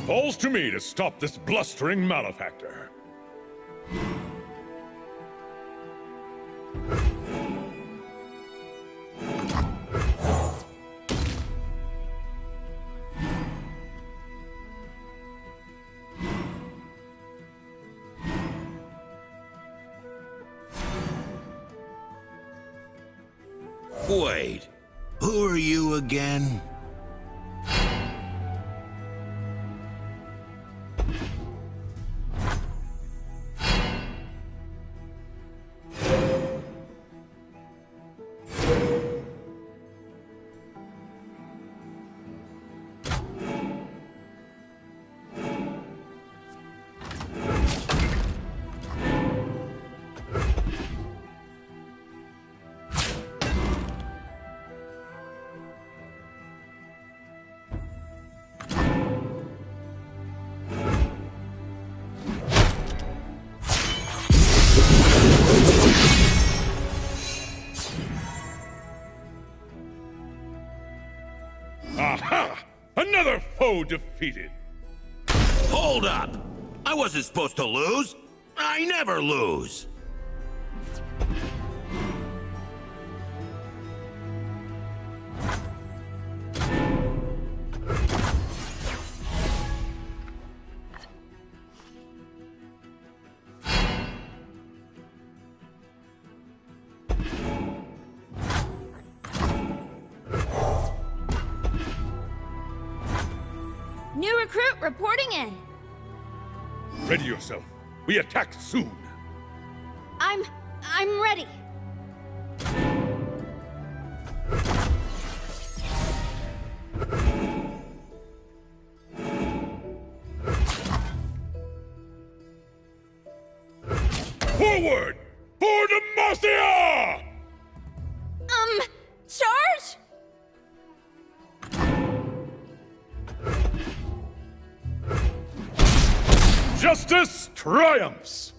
falls to me to stop this blustering malefactor. Defeated! Hold up! I wasn't supposed to lose. I never lose. We attack soon. I'm... I'm ready. Forward! For Demacia! Justice triumphs!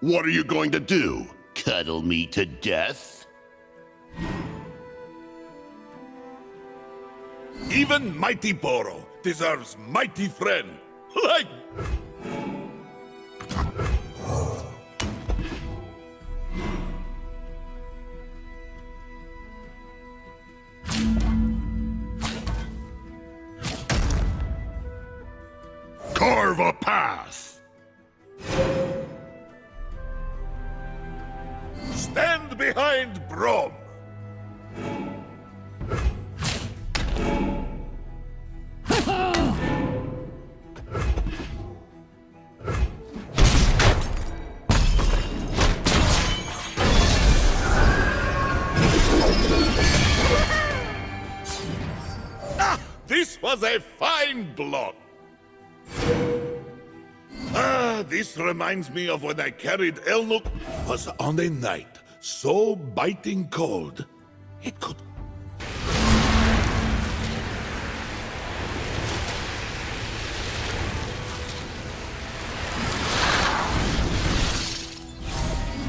What are you going to do? Cuddle me to death? Even mighty Braum deserves mighty friend. Like was a fine block. Ah, this reminds me of when I carried Elnuk was on a night so biting cold it could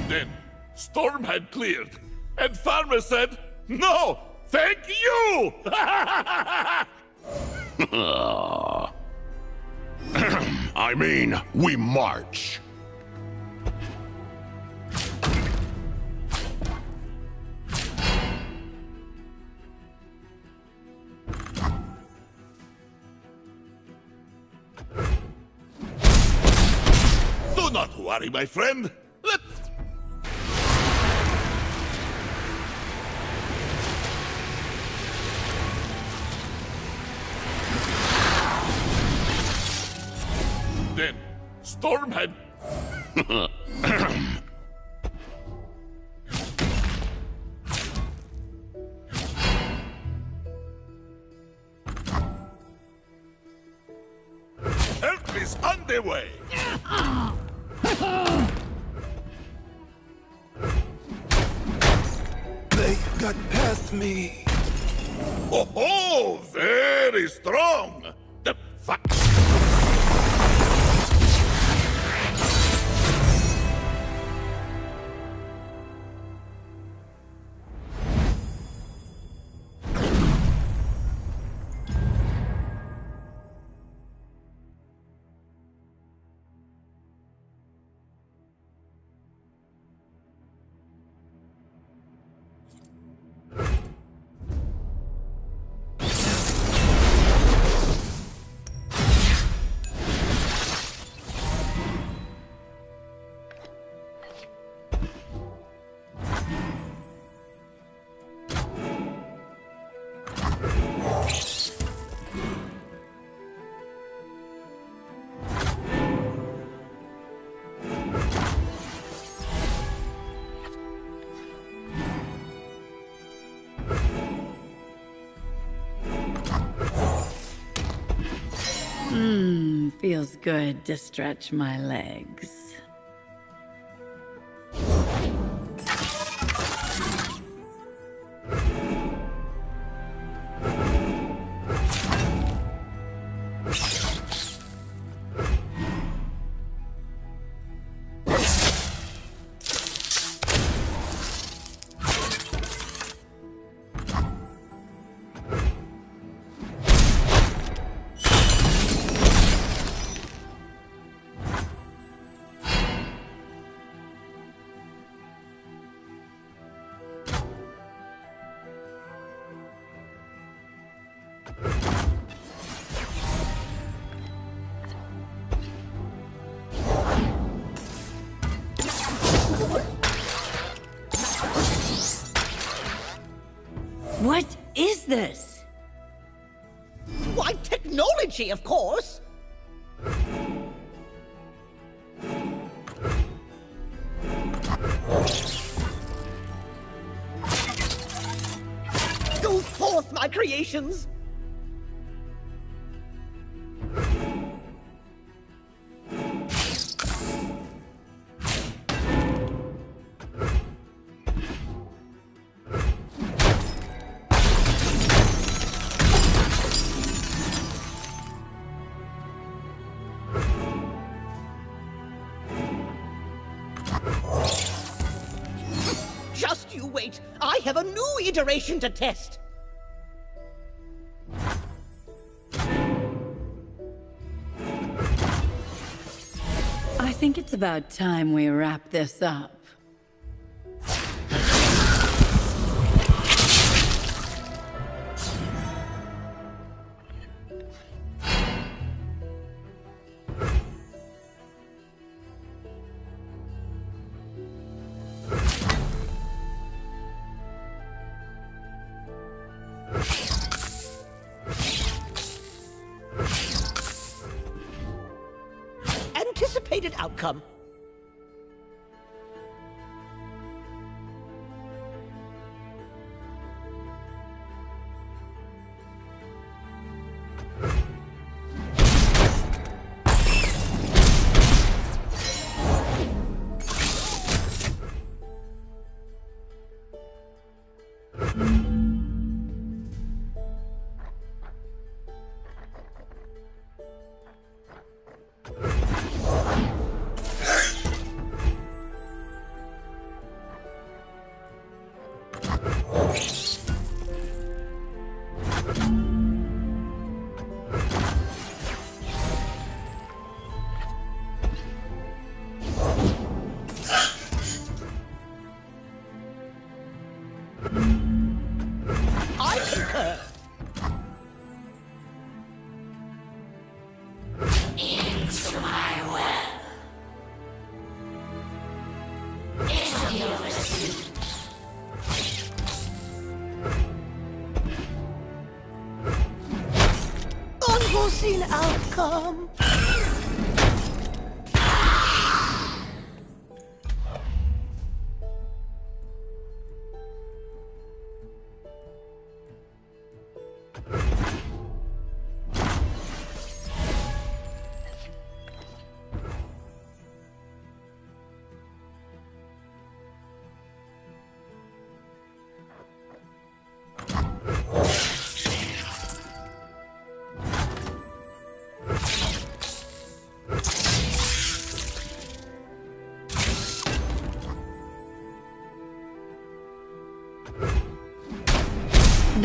Then storm had cleared, and Farmer said, "No, thank you." I mean, we march. Do not worry, my friend. Stormhead. Help is on the way. They got past me. Feels good to stretch my legs. This? Why, technology, of course! Go forth, my creations! Have a new iteration to test! I think it's about time we wrap this up. Outcome. Unforeseen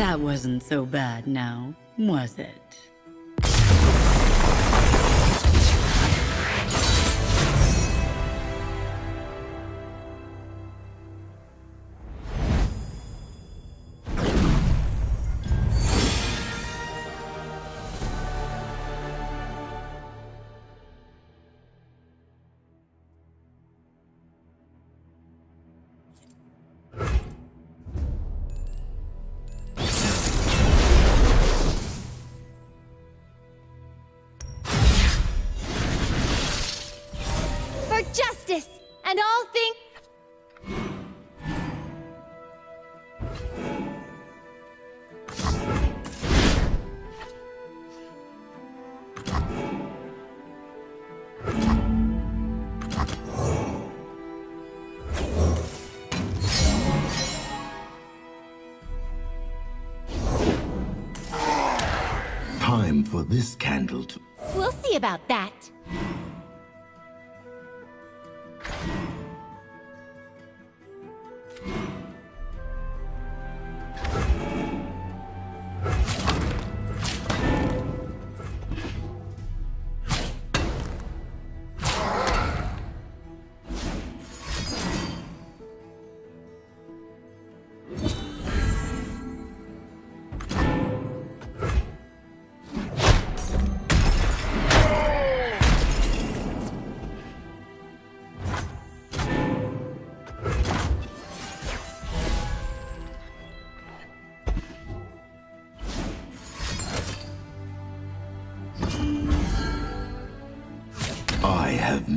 That wasn't so bad now, was it? Time for this candle to... We'll see about that.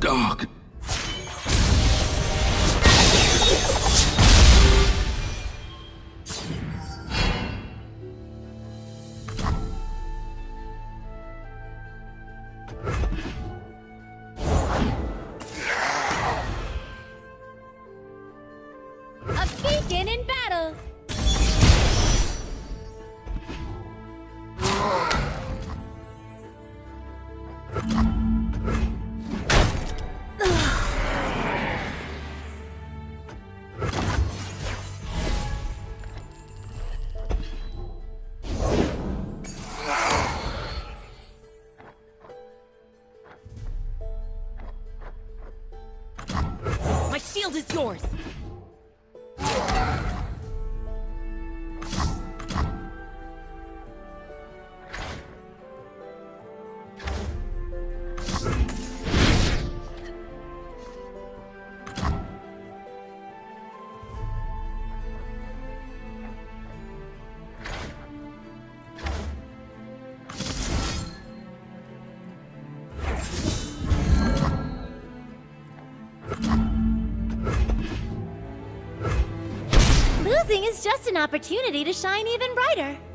dark. Yours. Losing is just an opportunity to shine even brighter.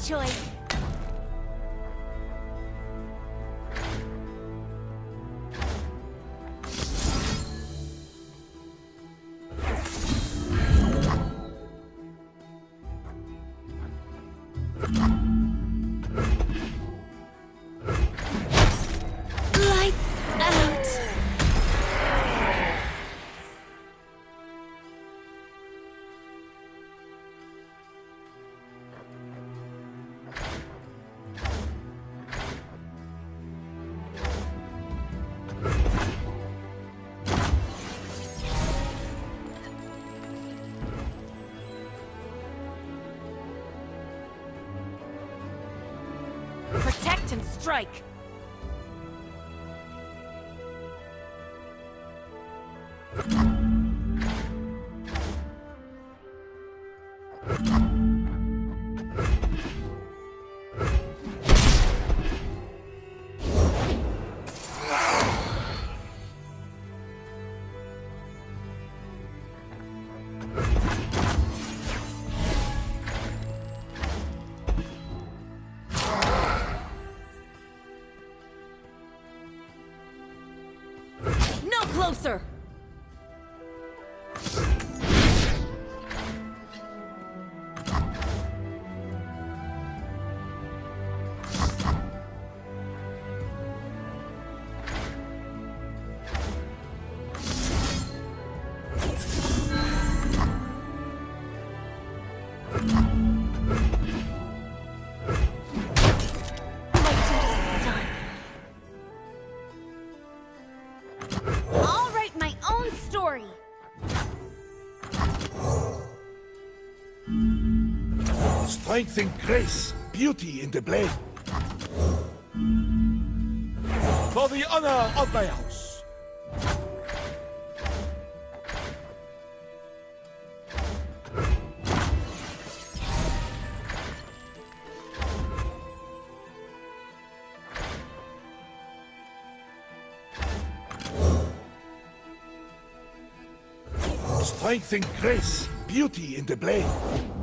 Choice. And strike. closer! Strength and grace, beauty in the blade. For the honor of my house. Strength and grace, beauty in the blade.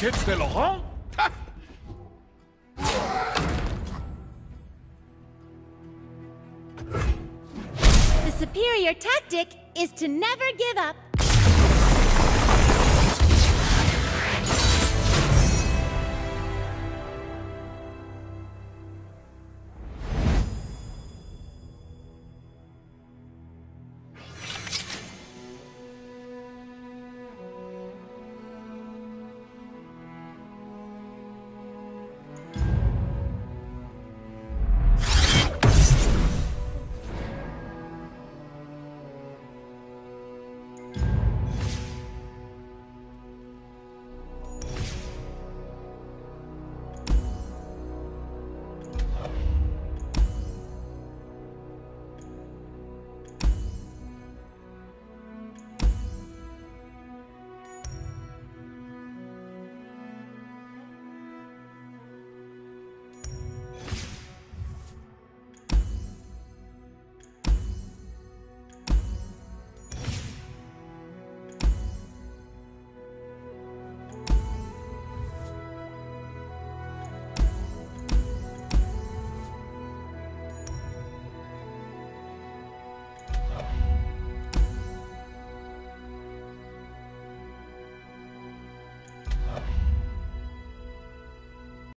Against the Laurent? The superior tactic is to never give up